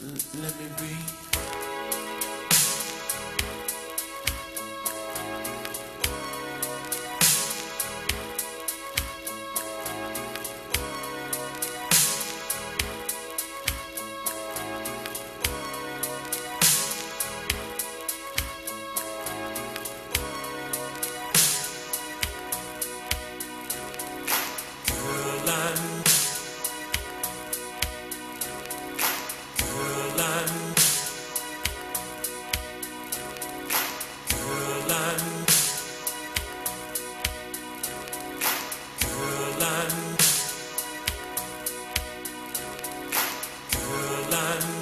let me be. Girl, I'm land.